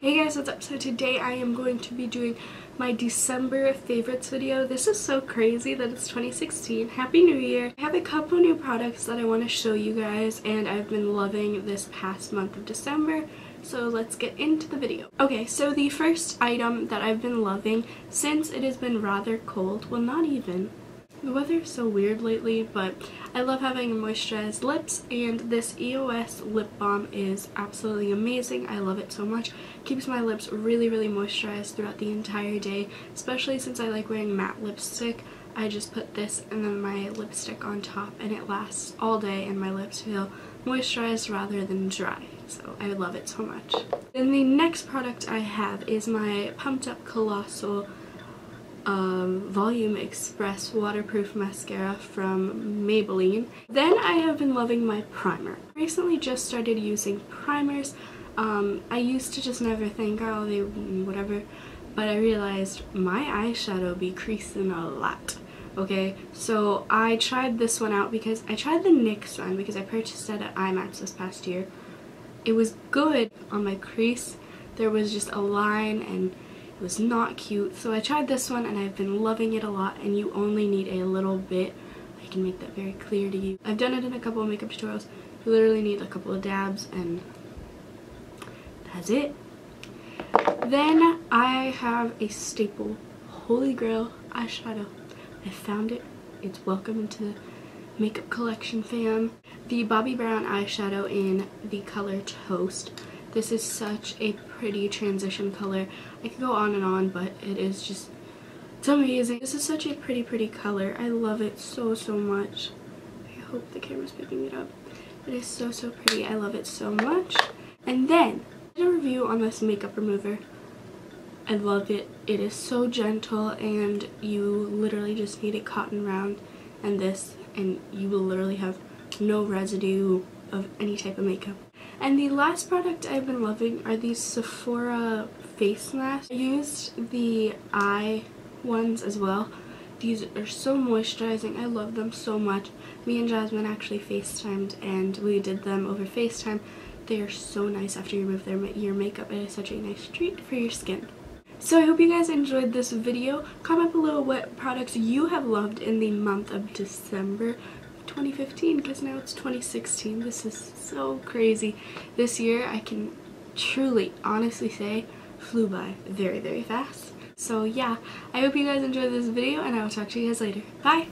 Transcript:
Hey guys, what's up? So today I am going to be doing my December favorites video. This is so crazy that it's 2016. Happy New Year! I have a couple new products that I want to show you guys and I've been loving this past month of December. So let's get into the video. Okay, so the first item that I've been loving since it has been rather cold, well not even, the weather is so weird lately, but I love having moisturized lips and this EOS lip balm is absolutely amazing. I love it so much. Keeps my lips really, really moisturized throughout the entire day, especially since I like wearing matte lipstick. I just put this and then my lipstick on top and it lasts all day and my lips feel moisturized rather than dry. So I love it so much. Then the next product I have is my Pumped Up Colossal um, Volume Express Waterproof Mascara from Maybelline. Then I have been loving my primer. Recently just started using primers. Um, I used to just never think, oh, they whatever, but I realized my eyeshadow be creasing a lot. Okay, so I tried this one out because I tried the NYX one because I purchased it at IMATS this past year. It was good on my crease. There was just a line and was not cute. So I tried this one and I've been loving it a lot and you only need a little bit. I can make that very clear to you. I've done it in a couple of makeup tutorials. You literally need a couple of dabs and that's it. Then I have a staple Holy Grail eyeshadow. I found it. It's welcome into the makeup collection fam. The Bobbi Brown eyeshadow in the color Toast. This is such a pretty transition color. I could go on and on, but it is just, it's amazing. This is such a pretty, pretty color. I love it so, so much. I hope the camera's picking it up. It is so, so pretty. I love it so much. And then, I did a review on this makeup remover. I love it. It is so gentle and you literally just need a cotton round and this and you will literally have no residue of any type of makeup. And the last product I've been loving are these Sephora face masks. I used the eye ones as well. These are so moisturizing. I love them so much. Me and Jasmine actually FaceTimed and we did them over FaceTime. They are so nice after you remove their, your makeup. It is such a nice treat for your skin. So I hope you guys enjoyed this video. Comment below what products you have loved in the month of December. 2015 because now it's 2016. This is so crazy. This year I can truly, honestly say flew by very, very fast. So yeah, I hope you guys enjoyed this video and I will talk to you guys later. Bye!